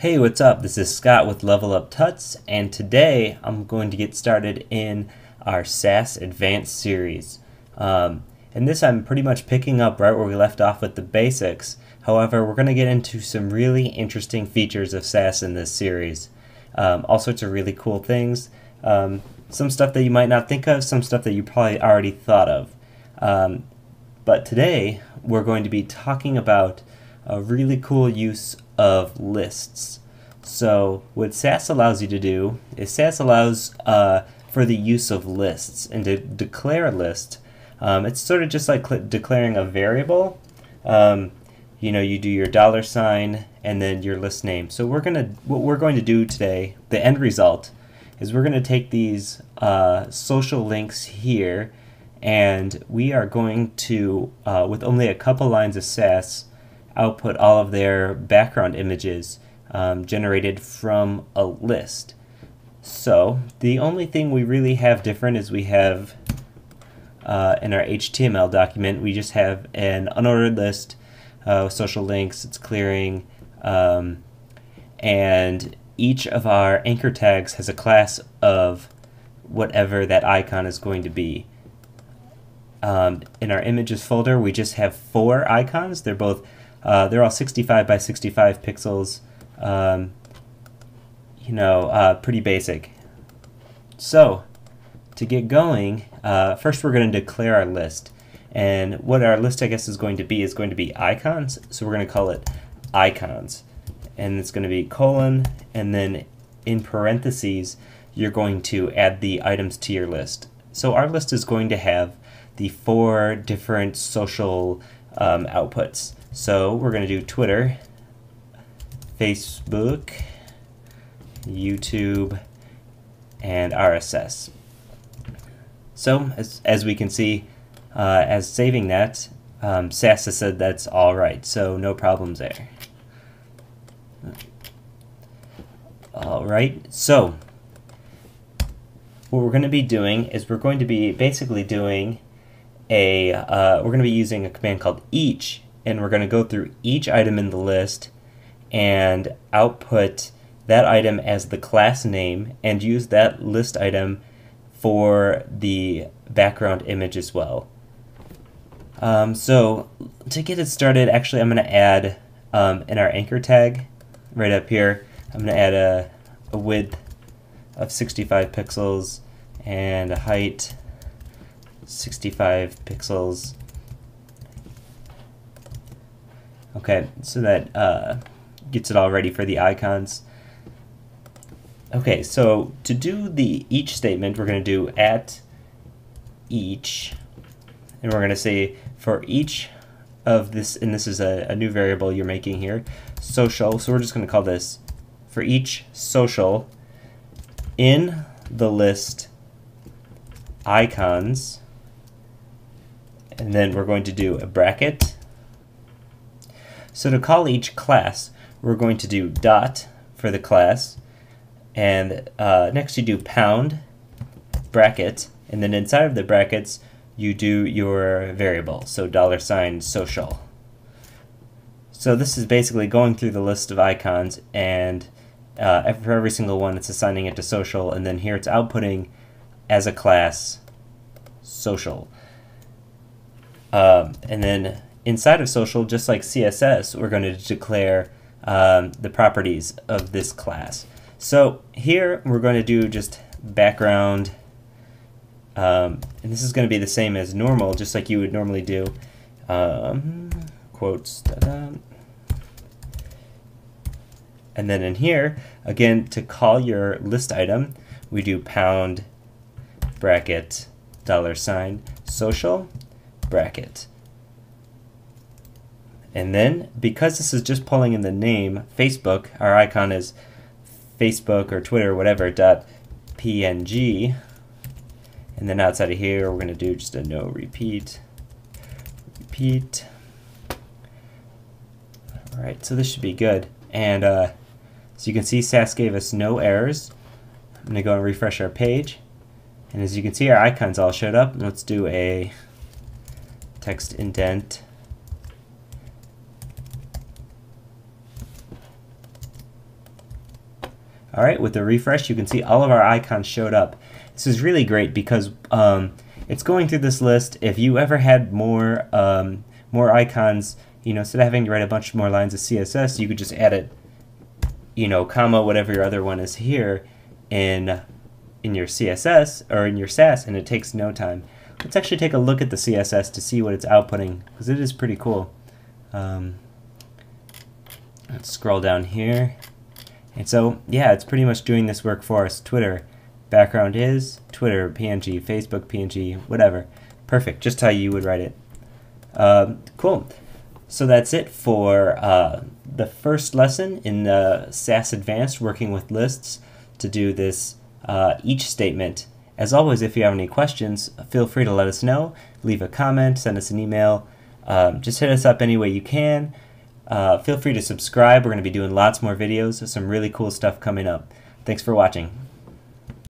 Hey, what's up? This is Scott with Level Up Tuts, and today I'm going to get started in our Sass Advanced series. Um, in this, I'm pretty much picking up right where we left off with the basics. However, we're going to get into some really interesting features of Sass in this series. Um, all sorts of really cool things. Um, some stuff that you might not think of, some stuff that you probably already thought of. Um, but today, we're going to be talking about a really cool use of lists. So what Sass allows you to do is Sass allows uh, for the use of lists and to declare a list. Um, it's sort of just like declaring a variable. Um, you know, you do your dollar sign and then your list name. So we're gonna what we're going to do today, the end result, is we're gonna take these uh, social links here, and we are going to, uh, with only a couple lines of Sass, output all of their background images um, generated from a list. So the only thing we really have different is we have uh, in our HTML document, we just have an unordered list uh, social links, it's clearing, um, and each of our anchor tags has a class of whatever that icon is going to be. Um, in our images folder, we just have four icons. They're both uh, they're all 65 by 65 pixels. Um, you know, uh, pretty basic. So, to get going, uh, first we're going to declare our list. And what our list, I guess, is going to be is going to be icons. So we're going to call it icons. And it's going to be colon, and then in parentheses, you're going to add the items to your list. So our list is going to have the four different social um, outputs. So we're going to do Twitter, Facebook, YouTube, and RSS. So as, as we can see, uh, as saving that, um, Sass has said that's all right, so no problems there. All right, so what we're going to be doing is we're going to be basically doing a, uh, we're going to be using a command called each and we're going to go through each item in the list and output that item as the class name and use that list item for the background image as well. Um, so to get it started, actually I'm going to add um, in our anchor tag right up here, I'm going to add a, a width of 65 pixels and a height 65 pixels Okay, so that uh, gets it all ready for the icons. Okay, so to do the each statement, we're going to do at each, and we're going to say for each of this, and this is a, a new variable you're making here, social, so we're just going to call this for each social in the list icons, and then we're going to do a bracket, so to call each class, we're going to do dot for the class, and uh, next you do pound, bracket, and then inside of the brackets, you do your variable, so dollar sign social. So this is basically going through the list of icons, and uh, for every single one, it's assigning it to social, and then here it's outputting as a class social. Um, and then inside of social, just like CSS, we're going to declare um, the properties of this class. So here we're going to do just background, um, and this is going to be the same as normal, just like you would normally do. Um, quotes, and then in here, again, to call your list item, we do pound bracket dollar sign social bracket. And then, because this is just pulling in the name, Facebook, our icon is Facebook or Twitter, or whatever, dot PNG. And then outside of here, we're going to do just a no repeat. Repeat. All right, so this should be good. And uh, so you can see, Sass gave us no errors. I'm going to go and refresh our page. And as you can see, our icons all showed up. Let's do a text indent All right, with the refresh, you can see all of our icons showed up. This is really great because um, it's going through this list. If you ever had more um, more icons, you know, instead of having to write a bunch more lines of CSS, you could just add it, you know, comma, whatever your other one is here in, in your CSS or in your Sass, and it takes no time. Let's actually take a look at the CSS to see what it's outputting, because it is pretty cool. Um, let's scroll down here. And so, yeah, it's pretty much doing this work for us. Twitter, background is Twitter, PNG, Facebook, PNG, whatever. Perfect, just how you would write it. Um, cool. So that's it for uh, the first lesson in the Sass Advanced working with lists to do this uh, each statement. As always, if you have any questions, feel free to let us know. Leave a comment, send us an email. Um, just hit us up any way you can. Uh, feel free to subscribe. We're going to be doing lots more videos, some really cool stuff coming up. Thanks for watching.